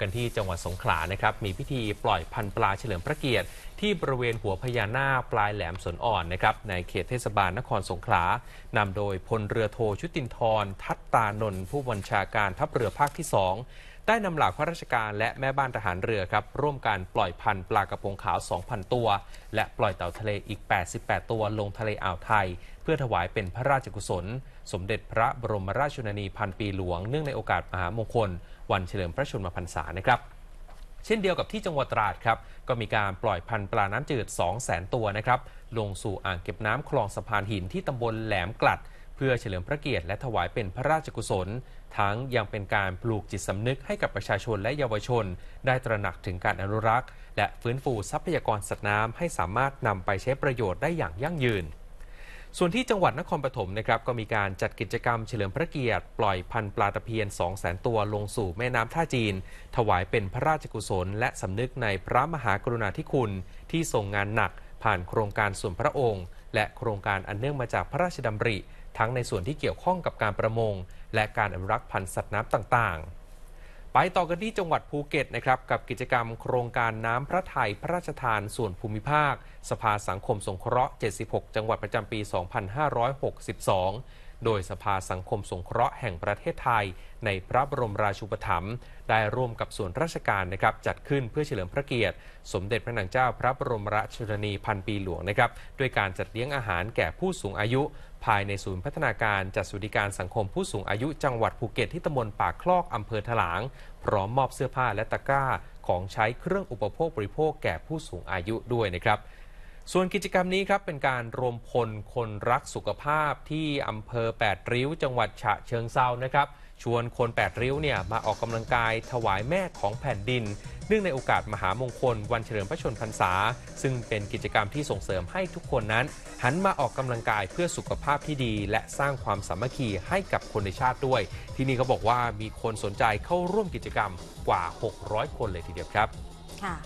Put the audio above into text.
กันที่จังหวัดสงขลานะครับ มีพิธีปล่อยพันปลาเฉลิมพระเกียรติ ที่บริเวณหัวพญานาคปลายแหลมสนอ่อนนะครับในเขตเทศบาลนครสงขลานำโดยพลเรือโทชุตินทร์ทัตตานนท์ผู้บัญชาการทัพเรือภาคที่ 2 ได้นำเหล่าข้าราชการและแม่บ้านทหารเรือครับ ร่วมกันปล่อยพันธุ์ปลากระพงขาว 2,000 ตัว และปล่อยเต่าทะเลอีก 88 ตัวลงทะเลอ่าวไทย เพื่อถวายเป็นพระราชกุศล สมเด็จพระบรมราชชนนีพันปีหลวง เนื่องในโอกาสมหามงคล วันเฉลิมพระชนมพรรษานะครับเช่นเดียวกับที่จังหวัดตราดครับ ก็มีการปล่อยพันธุ์ปลาน้ำจืด 2 0 0 0 0 0 ตัวนะครับ ลงสู่อ่างเก็บน้ำคลองสะพานหินที่ตำบลแหลมกลัด เพื่อเฉลิมพระเกียรติและถวายเป็นพระราชกุศล ทั้งยังเป็นการปลูกจิตสำนึกให้กับประชาชนและเยาวชน ได้ตระหนักถึงการอนุรักษ์ และฟื้นฟูทรัพยากรสัตว์น้ำให้สามารถนำไปใช้ประโยชน์ได้อย่างยั่งยืนส่วนที่จังหวัดนครปฐมนะครับก็มีการจัดกิจกรรมเฉลิมพระเกียรติ ปล่อยพันปลาตะเพียน 2 0 0 0 0 0ตัวลงสู่แม่น้ำท่าจีน ถวายเป็นพระราชกุศล และสำนึกในพระมหากรุณาธิคุณ ที่ทรงงานหนักผ่านโครงการส่วนพระองค์ และโครงการอันเนื่องมาจากพระราชดำริ ทั้งในส่วนที่เกี่ยวข้องกับการประมง และการอนุรักษ์พันธุ์สัตว์น้ำต่างๆ ไปต่อกันที่จังหวัดภูเก็ตนะครับกับกิจกรรมโครงการน้ำพระไทยพระราชทานส่วนภูมิภาค สภาสังคมสงเคราะห์ 76 จังหวัดประจำปี 2562 โดยสภาสังคมสงเคราะห์แห่งประเทศไทย ในพระบรมราชูปถัมภ์ได้ร่วมกับส่วนราชการนะครับจัดขึ้นเพื่อเฉลิมพระเกียรติ สมเด็จพระนางเจ้าพระบรมราชชนนีพันปีหลวงนะครับด้วยการจัดเลี้ยงอาหารแก่ผู้สูงอายุ ภายในศูนย์พัฒนาการจัดสวัสดิการสังคมผู้สูงอายุจังหวัดภูเก็ตที่ตำบลปากคลอกอำเภอถลาง พร้อมมอบเสื้อผ้าและตะกร้าของใช้เครื่องอุปโภคบริโภคแก่ผู้สูงอายุด้วยนะครับ ส่วนกิจกรรมนี้ครับเป็นการรวมพลคนรักสุขภาพที่อำเภอแปดริ้ว จังหวัดฉะเชิงเซานะครับ ชวนคนแปดริ้วเนี่ยมาออกกำลังกายถวายแม่ของแผ่นดิน เนื่องในโอกาสมหามงคล วันเฉลิมพระชนพรรษา ซึ่งเป็นกิจกรรมที่ส่งเสริมให้ทุกคนนั้น หันมาออกกำลังกายเพื่อสุขภาพที่ดี และสร้างความสามัคคีให้กับคนในชาติด้วย ที่นี่เขาบอกว่ามีคนสนใจเข้าร่วมกิจกรรมกว่า 600 คนเลยทีเดียวครับค่ะ